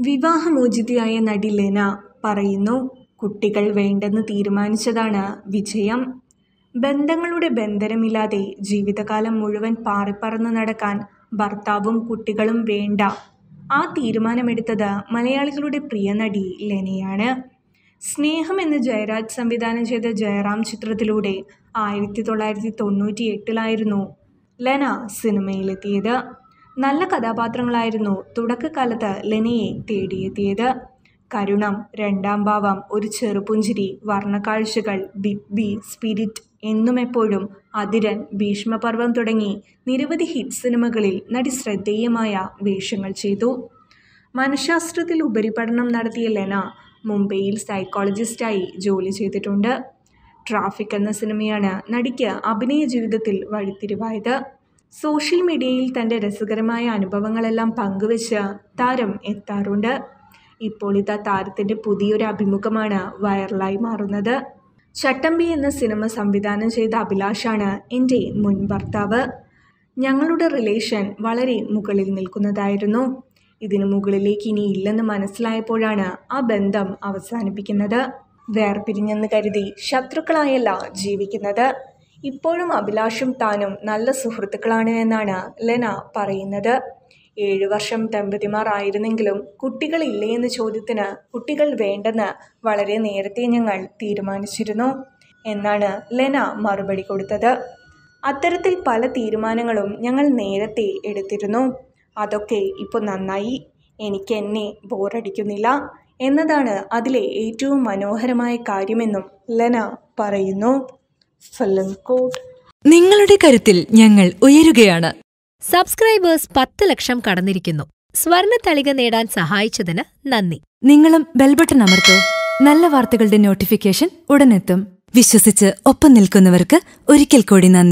വിവാഹമോചിതയായ നടി ലെന പറയുന്നു കുട്ടികൾ വേണ്ടെന്ന് തീരുമാനിച്ചതാണ് വിജയം. ബന്ധങ്ങളുടെ ബന്ധനമില്ലാതെ ജീവിതകാലം മുഴുവൻ പാറിപ്പറന്ന് നടക്കാൻ ഭർത്താവും കുട്ടികളും വേണ്ട. ആ തീരുമാനമെടുത്തത് മലയാളികളുടെ പ്രിയ നടി ലെനയാണ്. സ്നേഹം എന്ന് ജയരാജ് സംവിധാനം ചെയ്ത ജയറാം ചിത്രത്തിലൂടെ ആയിരത്തി തൊള്ളായിരത്തി തൊണ്ണൂറ്റി എട്ടിലായിരുന്നു ലെന സിനിമയിലെത്തിയത്. നല്ല കഥാപാത്രങ്ങളായിരുന്നു തുടക്കകാലത്ത് ലെനയെ തേടിയെത്തിയത്. കരുണം രണ്ടാം ഭാവം ഒരു Cherupunchiri Varnakazhchakal big B spirit എന്നും എപ്പോഴും അതിരൻ ഭീഷ്മപർവം തുടങ്ങി നിരവധി ഹിറ്റ് സിനിമകളിൽ നടി ശ്രദ്ധേയമായ വേഷങ്ങൾ ചെയ്തു. മനഃശാസ്ത്രത്തിൽ ഉപരിപഠനം നടത്തിയ ലെന മുംബൈയിൽ സൈക്കോളജിസ്റ്റായി ജോലി ചെയ്തിട്ടുണ്ട്. ട്രാഫിക് എന്ന സിനിമയാണ് നടിക്ക് അഭിനയ ജീവിതത്തിൽ വഴിത്തിരിവായത്. സോഷ്യൽ മീഡിയയിൽ തന്റെ രസകരമായ അനുഭവങ്ങളെല്ലാം പങ്കുവച്ച് താരം എത്താറുണ്ട്. ഇപ്പോൾ ഇതാ താരത്തിന്റെ പുതിയൊരു അഭിമുഖമാണ് വൈറലായി മാറുന്നത്. ചട്ടമ്പി എന്ന സിനിമ സംവിധാനം ചെയ്ത അഭിലാഷാണ് എന്റെ മുൻ ഭർത്താവ്. ഞങ്ങളുടെ റിലേഷൻ വളരെ മുകളിൽ നിൽക്കുന്നതായിരുന്നു. ഇതിനു മുകളിലേക്ക് ഇനി ഇല്ലെന്ന് മനസ്സിലായപ്പോഴാണ് ആ ബന്ധം അവസാനിപ്പിക്കുന്നത്. വേർപിരിഞ്ഞെന്ന് കരുതി ശത്രുക്കളായല്ല ജീവിക്കുന്നത്. ഇപ്പോഴും അഭിലാഷും താനും നല്ല സുഹൃത്തുക്കളാണ് എന്നാണ് ലെന പറയുന്നത്. ഏഴു വർഷം ദമ്പതിമാർ ആയിരുന്നെങ്കിലും കുട്ടികളില്ലേ എന്ന ചോദ്യത്തിന് കുട്ടികൾ വേണ്ടെന്ന് വളരെ നേരത്തെ ഞങ്ങൾ തീരുമാനിച്ചിരുന്നു എന്നാണ് ലെന മറുപടി കൊടുത്തത്. അത്തരത്തിൽ പല തീരുമാനങ്ങളും ഞങ്ങൾ നേരത്തെ എടുത്തിരുന്നു. അതൊക്കെ ഇപ്പോൾ നന്നായി. എനിക്ക് എന്നെ ബോറടിക്കുന്നില്ല എന്നതാണ് അതിലെ ഏറ്റവും മനോഹരമായ കാര്യമെന്നും ലെന പറയുന്നു. നിങ്ങളുടെ കരുത്തിൽ ഞങ്ങൾ ഉയരുകയാണ്. സബ്സ്ക്രൈബേഴ്സ് പത്ത് ലക്ഷം കടന്നിരിക്കുന്നു. സ്വർണ തളിക നേടാൻ സഹായിച്ചതിന് നന്ദി. നിങ്ങളും ബെൽബട്ടൺ അമർത്തോ. നല്ല വാർത്തകളുടെ നോട്ടിഫിക്കേഷൻ ഉടനെത്തും. വിശ്വസിച്ച് ഒപ്പം നിൽക്കുന്നവർക്ക് ഒരിക്കൽ കൂടി നന്ദി.